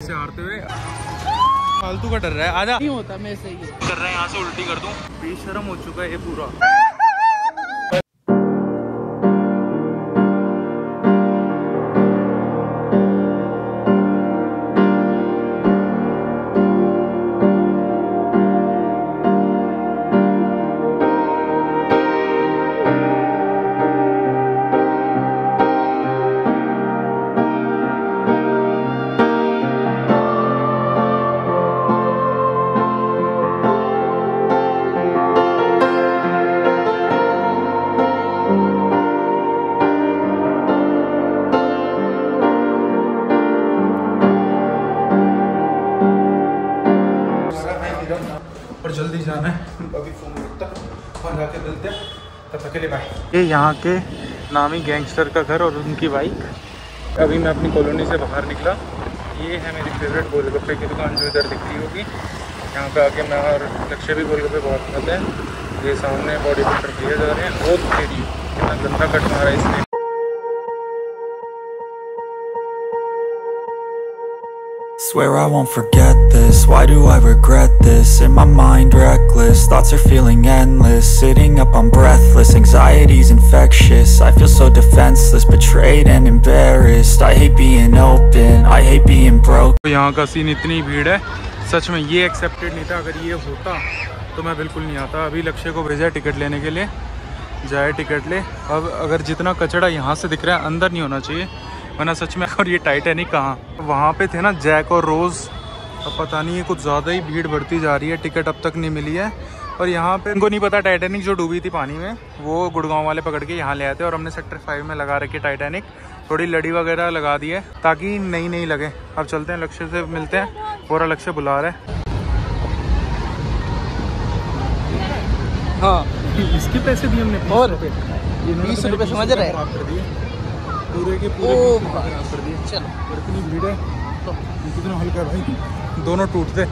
से हारते हुए। फालतू का डर रहा है। आजा। नहीं होता मैं सही है। कर रहा है यहाँ से उल्टी कर दूँ। बेशरम हो चुका है ये पूरा। लिए ये यहाँ के नामी गैंगस्टर का घर और उनकी बाइक अभी मैं अपनी कॉलोनी से बाहर निकला। ये है मेरी फेवरेट गोलगप्पे की दुकान जो इधर दिख रही होगी। यहाँ पे आके मैं और लक्ष्य भी गोलगप्पे बहुत खाते हैं। ये सामने बॉडी बिल्डर दिए जा रहे हैं। बहुत तेरी कितना गंदा कट मारा है इसने। Swear I won't forget this, why do I regret this? In my mind reckless, thoughts are feeling endless Sitting up I'm breathless, anxiety's infectious I feel so defenseless, betrayed and embarrassed I hate being open, I hate being broke तो यहाँ का scene इतनी भीड़ है सच में ये accepted नहीं था अगर ये होता तो मैं बिल्कुल नहीं आता अभी लक्ष्य को भेजा है टिकट लेने के लिए जाए टिकट ले अब अगर जितना कचड़ा यहाँ से दिख रहा है अंदर नहीं होना चाहिए वरना सच में और ये टाइटैनिक कहाँ? वहाँ पे थे ना जैक और रोज़ अब पता नहीं है कुछ ज़्यादा ही भीड़ बढ़ती जा रही है। टिकट अब तक नहीं मिली है। और यहाँ पे उनको नहीं पता टाइटैनिक जो डूबी थी पानी में वो गुड़गांव वाले पकड़ के यहाँ ले आते और हमने सेक्टर फाइव में लगा रखी टाइटैनिक थोड़ी लड़ी वगैरह लगा दी है ताकि नई नई लगे। अब चलते हैं लक्ष्य से मिलते हैं। पूरा लक्ष्य बुला रहा है। हाँ। इसके पैसे दिए हमने और बीस रुपए समझ रहे हैं। पूरे के पूरे कर दिए चलो। इतनी भीड़ है। तो कितना हल्का भाई? दोनों टूटते।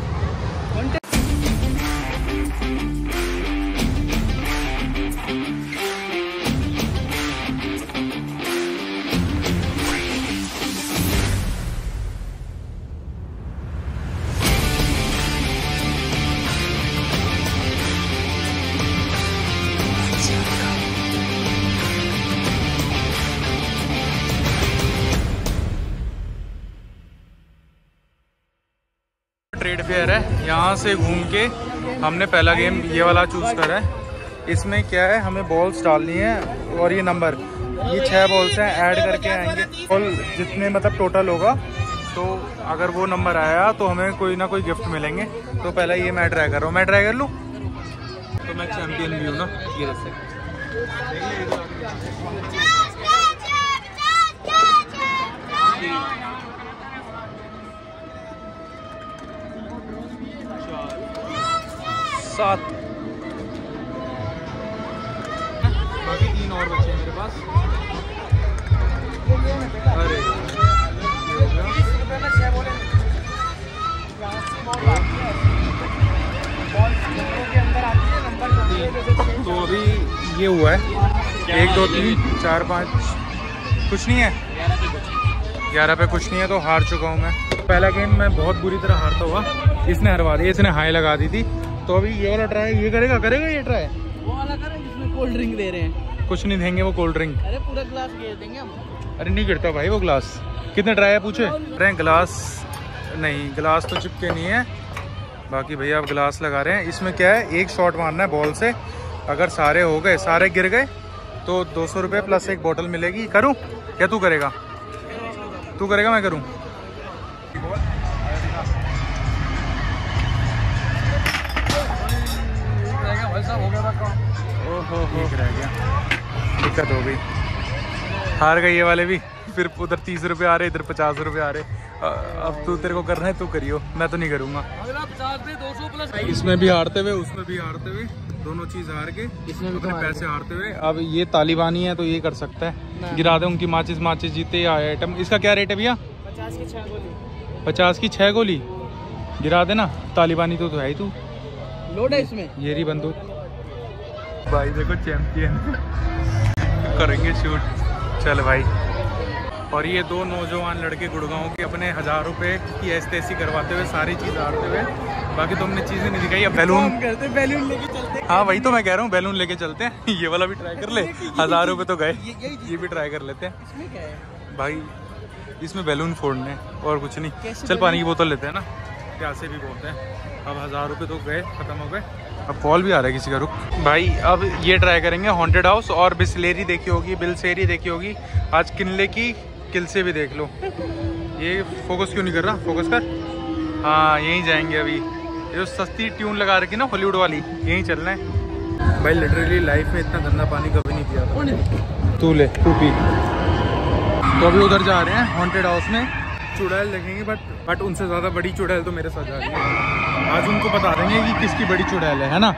फेयर है यहाँ से घूम के हमने पहला गेम ये वाला चूज़ करा है इसमें क्या है हमें बॉल्स डालनी है और ये नंबर ये छह बॉल्स हैं ऐड करके आएँगे और जितने मतलब टोटल होगा तो अगर वो नंबर आया तो हमें कोई ना कोई गिफ्ट मिलेंगे तो पहला ये मैं ट्राई कर रहा हूँ मैं ट्राई कर लूँ तो मैं चैम्पियन भी हूँ ना ये जैसे सात बाकी तीन और बचे हैं मेरे पास। अरे। तो अभी ये हुआ है। एक, दो, तीन, चार, पाँच। कुछ नहीं है? ग्यारह पे कुछ नहीं है तो हार चुका हूँ मैं। पहला गेम मैं बहुत बुरी तरह हारता हुआ, इसने हरवा दिया, इसने हाई लगा दी थी। तो अभी ये वाला ट्राई ये करेगा करेगा ये ट्राई वो वाला करें जिसमें कोल्ड ड्रिंक दे रहे हैं। कुछ नहीं देंगे वो कोल्ड ड्रिंक अरे पूरा ग्लास घेर देंगे हम। अरे नहीं गिरता भाई वो ग्लास कितने ट्राई है पूछे? अरे ग्लास नहीं ग्लास तो चिपके नहीं है। बाकी भैया आप ग्लास लगा रहे हैं। इसमें क्या है? एक शॉट मारना है बॉल से। अगर सारे हो गए सारे गिर गए तो दो सौ रुपये प्लस एक बोतल मिलेगी। करूँ? या तू करेगा? तू करेगा मैं करूँ? हो रह गया। दिक्कत हो गई। हार गई ये वाले भी। फिर उधर तीस रुपये आ रहे इधर पचास रुपये आ रहे। अब तू तेरे को करना है तू करियो। मैं तो नहीं करूँगा। इसमें भी हारते हुए उसमें भी हारते हुए दोनों चीज़ हार के इसमें भी अपने तो पैसे हारते हुए। अब ये तालिबानी है तो ये कर सकता है। गिरा दे उनकी माचिस माचिस जीते आइटम इसका क्या रेट है भैया? पचास की छह गोली। पचास की छह गोली? गिरा देना। तालिबानी तो, तो है ही तू। लोड है इसमें। ये रही बंदूक। भाई देखो चैंपियन करेंगे शूट चल भाई। और ये दो नौजवान लड़के गुड़गांव के अपने हज़ार रुपए की एस्तेसी करवाते हुए सारी चीज़ हारते हुए। बाकी तो हमने चीज़ें नहीं दिखाई अब बैलून करते बैलून लेके चलते। हाँ वही तो मैं कह रहा हूँ बैलून लेके चलते हैं। ये वाला भी ट्राई कर ले। हज़ार रुपए तो गए। ये ये भी ट्राई कर लेते हैं। है? भाई इसमें बैलून फोड़ने और कुछ नहीं। चल पानी की बोतल लेते हैं ना। प्यासे भी बहुत हैं। अब हज़ार रुपये तो गए, ख़त्म हो गए। अब कॉल भी आ रहा है किसी का, रुक। भाई, अब ये ट्राई करेंगे हॉन्टेड हाउस और बिस्लेरी देखी होगी, बिलसेरी देखी होगी। आज किनले की किलसे भी देख लो। ये फोकस क्यों नहीं कर रहा? फोकस कर। हाँ यहीं जाएँगे अभी। जो सस्ती ट्यून लगा रखी ना हॉलीवुड वाली, यहीं चलना है। भाई लिटरली लाइफ में इतना गंदा पानी कभी नहीं पिया था। तू ले, तू पी। तो अभी उधर जा रहे हैं हॉन्टेड हाउस में। चुड़ैल देखेंगे बट बट उनसे ज़्यादा बड़ी चुड़ैल तो मेरे साथ जा रही है। आज उनको बता देंगे कि किसकी बड़ी चुड़ैल है है ना?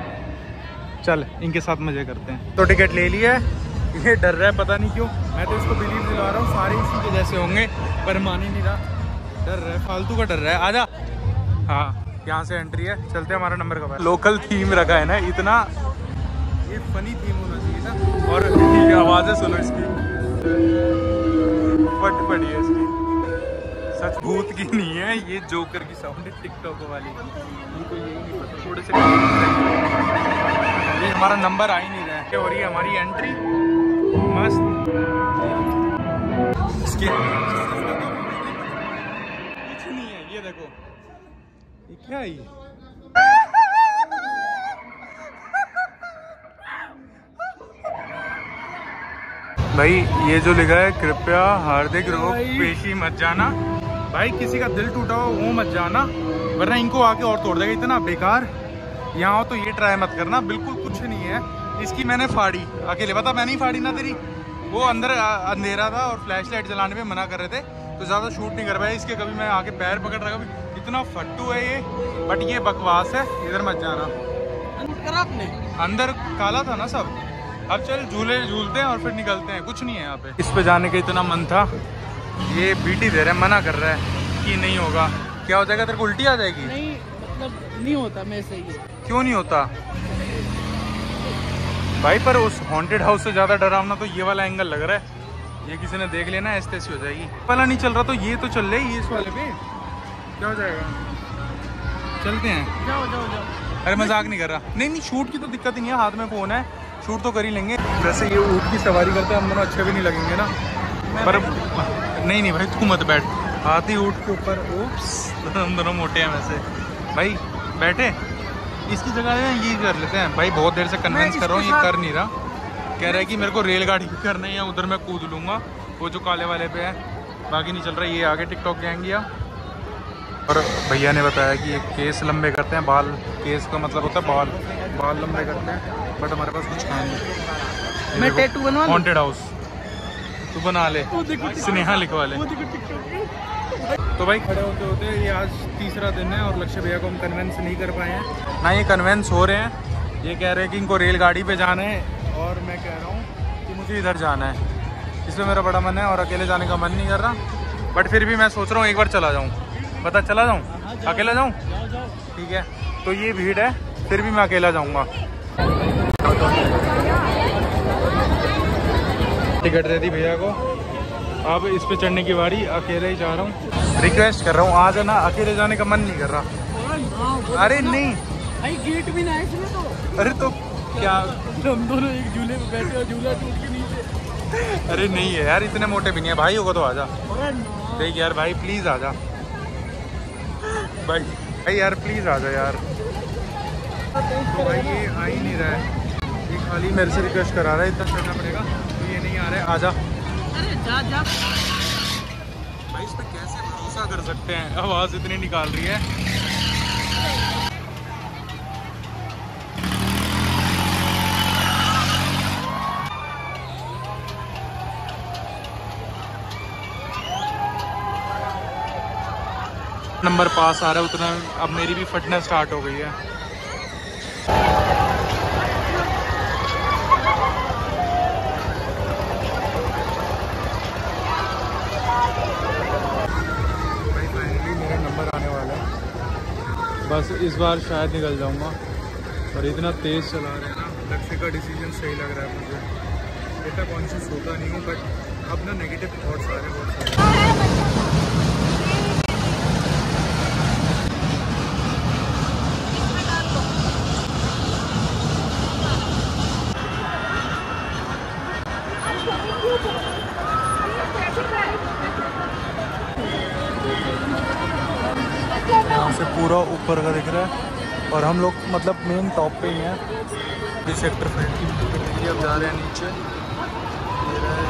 चल, इनके साथ मज़े करते हैं। तो टिकट ले लिया है। ये डर रहा है, पता नहीं क्यों। मैं तो इसको बिलीव दिला रहा हूँ, सारे इसी के जैसे होंगे, पर मान ही नहीं रहा। डर रहा है, फालतू का डर रहा है। आजा। हाँ यहाँ से एंट्री है। चलते हमारा नंबर है लोकल थीम रखा है ना, इतना। ये फनी थीम होना चाहिए था और आवाज़ें सुनो इसकी। सच भूत की नहीं है ये जोकर की साउंड है टिकटॉक वाली। इनको यही नहीं पता थोड़े से ये हमारा नंबर आ ही नहीं रहा है। हो रही है हमारी एंट्री मस्त। इसकी कुछ नहीं है ये देखो। ये क्या है भाई ये जो लिखा है कृपया हार्दिक रोग पेशी मत जाना। भाई किसी का दिल टूटा हो वो मत जाना वरना इनको आके और तोड़ देगा इतना बेकार। यहाँ हो तो ये ट्राई मत करना बिल्कुल कुछ नहीं है। इसकी मैंने फाड़ी अकेले पता मैंने ही फाड़ी ना तेरी। वो अंदर अंधेरा था और फ्लैश लाइट जलाने में मना कर रहे थे तो ज़्यादा शूट नहीं कर पाया इसके कभी मैं आके पैर पकड़ रहा कभी इतना फट्टू है ये। बट ये बकवास है इधर मत जाना। आपने अंदर काला था ना सब। अब चल झूले झूलते हैं और फिर निकलते हैं कुछ नहीं है यहाँ पे। इस पे जाने का इतना मन था। ये बीटी दे रहा है मना कर रहा है कि नहीं होगा। क्या हो जाएगा? तेरे को उल्टी आ जाएगी। नहीं मतलब नहीं होता मैं सही है क्यों नहीं होता? भाई पर उस हॉन्टेड हाउस से ज़्यादा डरावना तो ये वाला एंगल लग रहा है। ये किसी ने देख लेना ऐसे तैसी हो जाएगी। वाला नहीं चल रहा तो ये तो चल रही है इस वाले पे। क्या हो जाएगा? चलते हैं। जाओ जाओ जाओ। अरे मज़ाक नहीं कर रहा। नहीं नहीं शूट की तो दिक्कत ही नहीं है। हाथ में फ़ोन है। शूट तो कर ही लेंगे। वैसे ये ऊँट की सवारी करते हैं हम दोनों अच्छे भी नहीं लगेंगे ना। पर नहीं नहीं भाई तू मत बैठ। हाथी ऊँट के ऊपर ओप्स हम दोनों मोटे हैं वैसे। भाई बैठे। इसकी जगह है ये कर लेते हैं। भाई बहुत देर से कन्विंस कर रहा हूँ ये कर नहीं रहा। कह रहा है कि मेरे को रेलगाड़ी करना है या उधर मैं कूद लूँगा। वो जो काले वाले पे है बाकी नहीं चल रहा ये आगे टिकटॉक गैंग गया और भैया ने बताया कि ये केस लंबे करते हैं बाल केस का मतलब होता है बाल। बाल लंबे करते हैं बट हमारे पास कुछ काम नहीं। मैं टैटू बनवा हॉन्टेड हाउस तू बना ले स्नेहा लिखवा ले। तो भाई खड़े होते होते ये आज तीसरा दिन है और लक्ष्य भैया को हम कन्वेंस नहीं कर पाए हैं। ना ये कन्वेंस हो रहे हैं। ये कह रहे हैं कि इनको रेलगाड़ी पे जाना है। और मैं कह रहा हूँ कि मुझे इधर जाना है। इसमें मेरा बड़ा मन है और अकेले जाने का मन नहीं कर रहा। बट फिर भी मैं सोच रहा हूँ एक बार चला जाऊँ। बता चला जाऊँ? अकेला जाऊँ? ठीक है। तो ये भीड़ है फिर भी मैं अकेला जाऊँगा। टिकट दे दी भैया को। अब इस पे चढ़ने की बारी अकेले ही जा रहा हूँ। रिक्वेस्ट कर रहा हूँ आ जाना अकेले जाने का मन नहीं कर रहा। अरे नहीं। भाई गेट भी ना है तो। अरे तो क्या? हम दोनों एक झूले में बैठे और झूला टूट के नीचे। अरे नहीं है यार इतने मोटे भी नहीं है। भाई होगा तो आजा ना। देख यार भाई प्लीज़ आजा भाई भाई यार प्लीज़ आजा यार। तो भाई ये आ ही नहीं रहा है। ये खाली मेरे से रिक्वेस्ट करा रहा है इतना करना पड़ेगा। रहा आजा। अरे जा जा। भाई इस पे कैसे भरोसा कर सकते हैं? आवाज़ इतनी निकाल रही है। नंबर पास आ रहा है उतना अब मेरी भी फटना स्टार्ट हो गई है भाई फाइनली मेरा नंबर आने वाला है बस इस बार शायद निकल जाऊँगा। और इतना तेज़ चला रहे हैं ना। लक्ष्य का डिसीज़न सही लग रहा है मुझे। इतना कॉन्शियस होता नहीं हूँ बट अपना नेगेटिव थॉट्स आ रहे हैं बहुत सारे। यहाँ से पूरा ऊपर का दिख रहा है। और हम लोग मतलब मेन टॉप पे ही हैं। अभी सेक्टर फाइव की लिए अब जा रहे हैं नीचे। ये रहा है।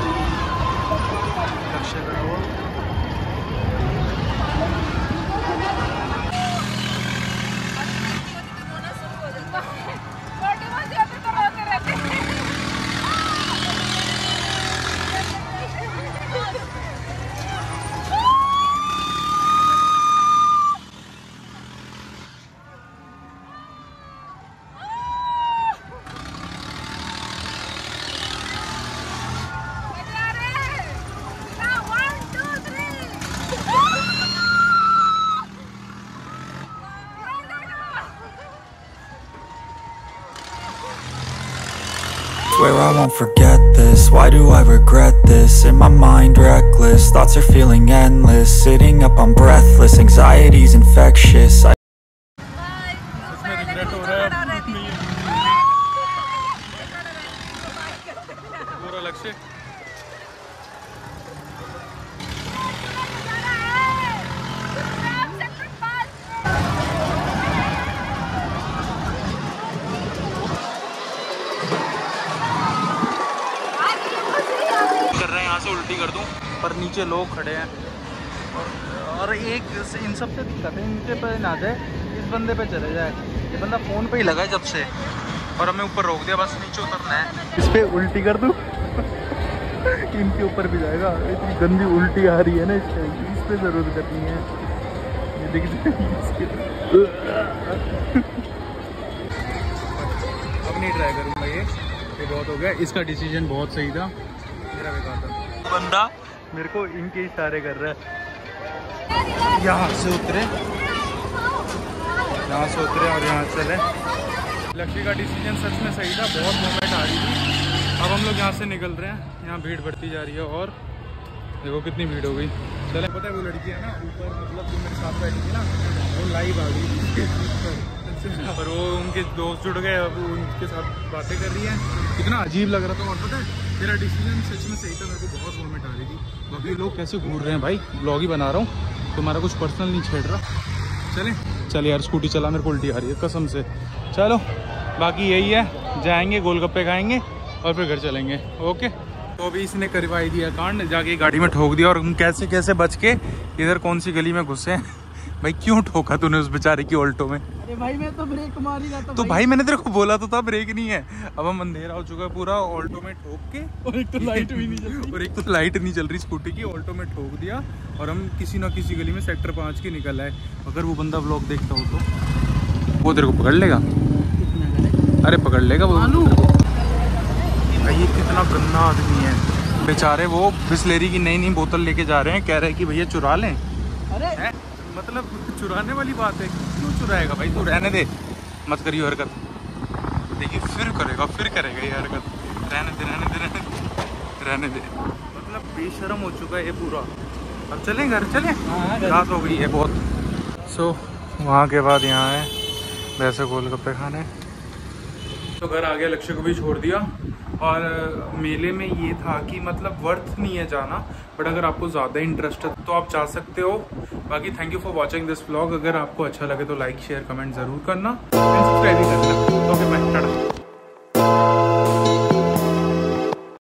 Swear I won't forget this. Why do I regret this? In my mind reckless. Thoughts are feeling endless. Sitting up I'm breathless. Anxiety's infectious. I पर नीचे लोग खड़े हैं। और- एक इन सबसे दिक्कत है इनके पे ना जाए इस बंदे पे चले जाए। ये बंदा फ़ोन पे ही लगा है जब से। और हमें ऊपर रोक दिया बस नीचे उतरना है। इस पर उल्टी कर दूँ? इनके ऊपर भी जाएगा। इतनी गंदी उल्टी आ रही है ना इस पे। इस पे ज़रूर करनी है। ये देख अब नहीं ट्राई करूँगा ये। ये बहुत हो गया। इसका डिसीज़न बहुत सही था। मेरा बेकार था। बंदा मेरे को इनके इशारे कर रहा है। यहाँ से उतरे। यहाँ से उतरे और यहाँ चले। लक्ष्य का डिसीज़न सच में सही था बहुत मोमेंट आ रही थी। अब हम लोग यहाँ से निकल रहे हैं। यहाँ भीड़ बढ़ती जा रही है और देखो कितनी भीड़ हो गई। चले। पता है वो लड़की है ना ऊपर मतलब जो मेरे साथ बैठी थी ना वो लाइव आ गई। और वो उनके दोस्त जुड़ गए अब उनके साथ बातें कर रही है। कितना अजीब लग रहा था और पता है मेरा डिसीज़न सच में सही था मेरे को बहुत मोमेंट आ रही थी। बाकी लोग कैसे घूर रहे हैं भाई? ब्लॉग ही बना रहा हूँ। तुम्हारा कुछ पर्सनल नहीं छेड़ रहा। चले। चल यार स्कूटी चला, मेरे को उल्टी आ रही है, कसम से। चलो, बाकी यही है। जाएँगे, गोलगप्पे खाएँगे और फिर घर चलेंगे। ओके तो अभी इसने करवाई दिया कांड जाके गाड़ी में ठोक दिया और हम कैसे कैसे बच के इधर कौन सी गली में घुसे हैं? भाई, क्यों ठोका तूने उस बेचारे की ऑल्टो में? भाई मैं तो ब्रेक मार ही रहा था तो भाई। मैंने तेरे को बोला तो था ब्रेक नहीं है। अब हम अंधेरा हो चुका है पूरा ऑल्टो में ठोक के। और एक तो लाइट भी नहीं चलती और एक तो लाइट नहीं चल रही स्कूटी की ऑल्टो में ठोक दिया। और हम किसी ना किसी गली में सेक्टर पाँच के निकल आए। अगर वो बंदा ब्लॉग देखता हो तो। वो तेरे को पकड़ लेगा? अरे पकड़ लेगा वो। भाई ये कितना गंदा आदमी है। बेचारे वो बिस्लेरी की नई नई बोतल लेके जा रहे हैं कह रहे हैं कि भैया चुरा लें। अरे है? मतलब चुराने वाली बात है क्यों चुराएगा भाई तू? रहने दे। मत करियो हरकत। देखिए फिर करेगा फिर करेगा ये हरकत। रहने दे रहने दे रहने दे। रहने दे। मतलब बेशरम हो चुका है ये पूरा। अब चलें घर चलें? रात हो गई है बहुत। सो so, वहाँ के बाद यहाँ है वैसे गोलगप्पे खाने। तो घर आ गया, लक्ष्य को भी छोड़ दिया। और मेले में ये था कि मतलब वर्थ नहीं है जाना बट अगर आपको ज़्यादा इंटरेस्ट है तो आप जा सकते हो। बाकी thank you for watching this blog अगर आपको अच्छा लगे तो लाइक शेयर कमेंट ज़रूर करना। एंड सब्सक्राइब भी करना